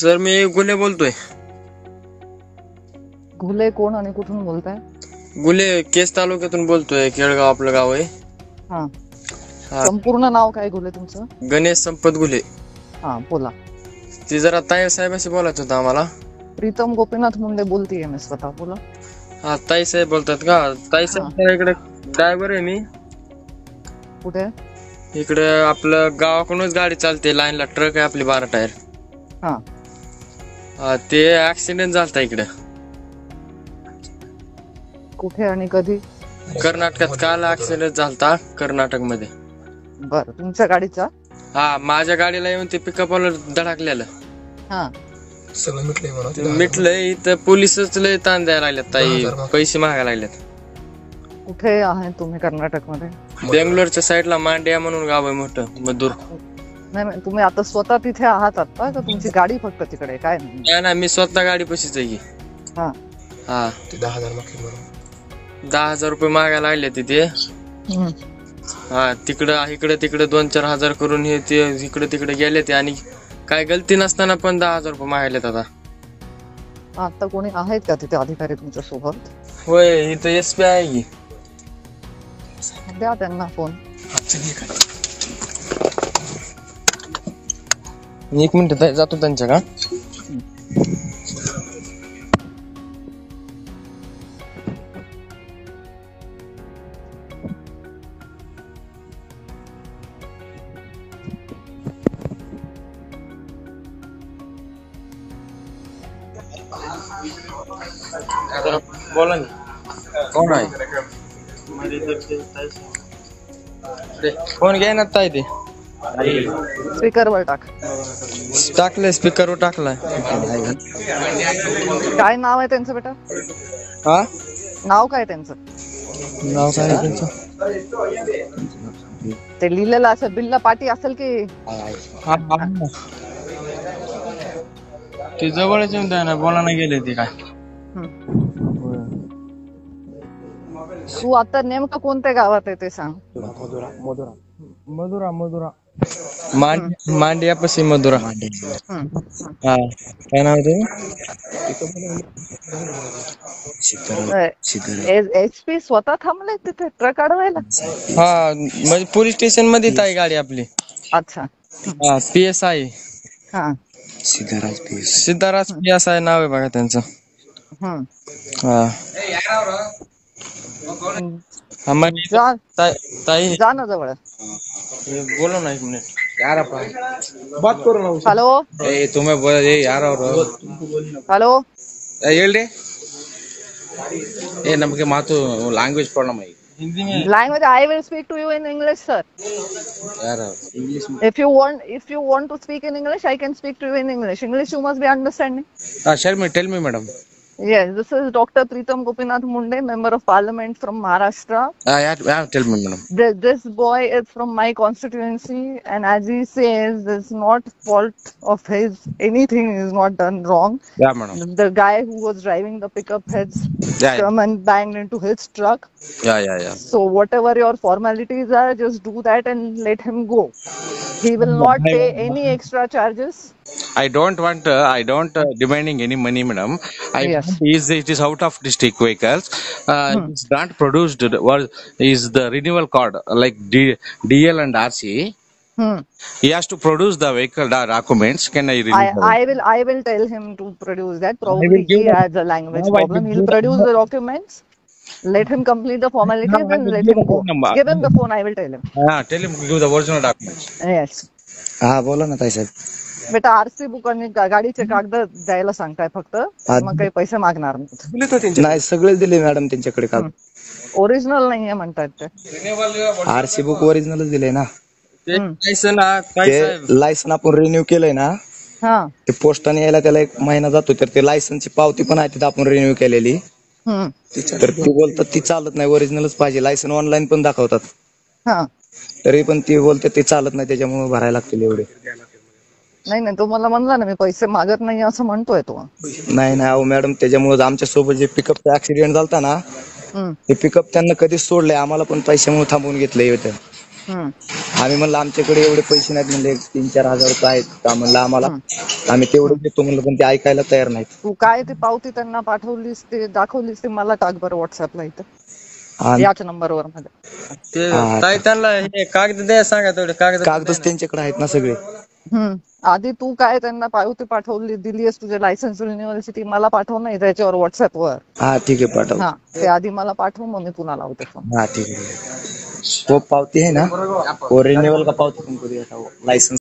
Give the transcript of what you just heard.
Sir मी गुले बोलतोय. घुले कोण आणि कुठून बोलताय? गुले केस तालुक्यातून बोलतोय केळगाव आपलं गाव आहे. हा. हा. संपूर्ण नाव काय घुले तुमचं? गणेश संपत गुले. हा बोला. ते जरा ताई साहेबाशी बोलायचं होतं आम्हाला. प्रीतम गोपीनाथ मुंडे बोलतीये मी स्वतः बोला. हा ताई साहेब बोलतात का? ताई साहेब इकडे ड्रायव्हर आहे मी. कुठे? इकडे आपलं गावाकडूनच गाडी चालते लाईनला ट्रक आहे आपली बारा टायर. हा. हा ते ऍक्सिडेंट झालता इकडे. कुठे आणि कधी? कर्नाटकात काल ऍक्सिडेंट झालता कर्नाटकमध्ये बर तुमच्या गाडीचा? हा माझ्या गाडीला येऊन ते पिकअपला धडकलेलं. हा. ते मिटलंय इथं पोलिसच लय ताण द्यायला लागल्यात ताई. पैसे मागायला लागलेत कुठे आहे तुम्ही कर्नाटकमध्ये बेंगलोरच्या साईडला मांड्या म्हणून गाव आहे मोठं मधुर. नाही नाही, तुम्ही आता स्वतः तिथे आहात आता का तुमची गाडी फक्त तिकडे? काय नाही. नाही ना मी स्वतः गाडी पशीच आहे की. हा. हा. दहा हजार रुपये मागायला लागले तिथे हम्म. हा तिकडं इकडे तिकडे दोन चार हजार करून हे ते इकडे तिकडे गेले ते आणि काय गलती नसताना पण दहा हजार रुपये मागायलेत आता. आता कोणी आहेत का तिथे अधिकारी तुमच्यासोबत? होय इथं एस पी आहे की. द्या त्यांना फोन. एक मिनिट ताई, जातो त्यांच्या का बोला ना कोण आहे फोन घ्या ना ताई ते स्पीकरवर टाक. टाकलंय स्पीकरवर टाकलाय. काय नाव आहे त्यांचं बेटा? हा? नाव काय त्यांचं? नाव काय आहे त्यांचं? ते लिहिलेलं असं बिल्ला पाटी असेल की? हा, हा. ते जवळच येऊन द्या ना बोला ना गेले ते काय. हम्म. तू आता नेमकं कोणत्या गावात आहे ते सांग. मधुरा मधुरा. मांड मांडियापाशी मधुरा. हा काय नाव ते एच पी स्वतः थांबले तिथे ट्रक अडवायला हा म्हणजे पोलीस स्टेशनमध्ये आहे गाडी आपली अच्छा हा पी एस आय हा सिद्धाराज पी एस आय नाव आहे बघा त्यांचं. हा हा ताई ताई जा ना जवळ बोलो ना एक मिनिट ಯಾರಪ್ಪ ಬಾತ್ ಹಲೋ ಏ ತುಂಬೆ ಏ ಯಾರು ಹಲೋ ಹೇಳ್ರಿ ಏ ನಮಗೆ ಮಾತು ಲ್ಯಾಂಗ್ವೇಜ್ ಪ್ರಾಬ್ಲಮ್ ಆಗಿ language i will speak to you in english sir ಯಾರು English if you want if you want to speak in english i can speak to you in english english you must be understanding ah uh, me tell me madam Yes, this is Dr. Pritam Gopinath Munde, Member of Parliament from Maharashtra. Uh, yeah, yeah, tell me, madam. The, this boy is from my constituency, and as he says, it's not fault of his. Anything is not done wrong. Yeah, madam. The guy who was driving the pickup heads yeah, come yeah. and banged into his truck. Yeah, yeah, yeah. So whatever your formalities are, just do that and let him go. He will not pay any extra charges. I don't want. Uh, I don't uh, demanding any money, madam. I yes. is it is out of district vehicles. Uh, hmm. It's not produced. Was is the renewal card like D, DL and RC? Hmm. He has to produce the vehicle documents. Can I renew? I, I, will. I will tell him to produce that. Probably he has a language problem. He'll produce the documents. Let him complete the formalities Now I and will let give him the go. phone number. Give him the phone. I will tell him. Ah, tell him to give the original documents Yes. हा बोला ना ताई साहेब बेटा RC book आणि गा- गाडीचे कागद द्यायला सांगताय फक्त मग काही पैसे मागणार नाहीत नाही सगळेच दिले मॅडम त्यांच्याकडे काल ओरिजिनल नाहीये म्हणतायत ते आरसी बुक ओरिजिनलच दिले ना ते लायसन हा, ताई ते साहेब लायसन आपण रिन्यू केलंय ना हा ते पोस्टाने यायला त्याला एक महिना जातो तर ते लायसनची पावती पण आहे तिथं आपण रिन्यू केलेली. तर ती बोलतात ती चालत नाही ओरिजिनलच पाहिजे. लायसन ऑनलाईन पण दाखवतात. हा. तरी पण ती बोलते ते चालत नाही त्याच्यामुळे भरायला लागतील एवढे. नाही नाही तो मला म्हणला ना मी पैसे मागत नाही असं म्हणतोय तो. नाही नाही अहो मॅडम त्याच्यामुळे आमच्यासोबत जे पिकअपचा ऍक्सिडेंट झालता ना हम्म. ते पिकअप त्यांना कधीच सोडलंय. आम्हाला पण पैशामुळे थांबवून घेतलंय इथं. हम्म. आम्ही म्हणलं आमच्याकडे एवढे पैसे नाहीत म्हणले एक तीन चार हजार रुपये आहेत. का म्हणलं आम्हाला आम्ही तेवढे देतो म्हणलं पण ते ऐकायला तयार नाहीत. तू काय ती पावती त्यांना पाठवलीस ते दाखवलीस ते मला टाक बरं व्हॉट्सअपला इथं. आणि याच नंबरवर मध्ये ते हा. ताई त्यांना हे कागद द्या सांगा तेवढे कागद कागदच त्यांच्याकडे आहेत ना सगळे. हम्म. आधी तू काय त्यांना पावती पाठवली दिलीस तुझे लायसन्स रिन्युअलची मला पाठव नाही त्याच्यावर व्हॉट्सअपवर हा ठीक आहे पाठव. हा ते आधी मला पाठव मग मी पुन्हा लावते फोन हा ठीक आहे. वो पावती है ना वो रिन्यूअल का पावती तुमको दिया था वो लाइसेंस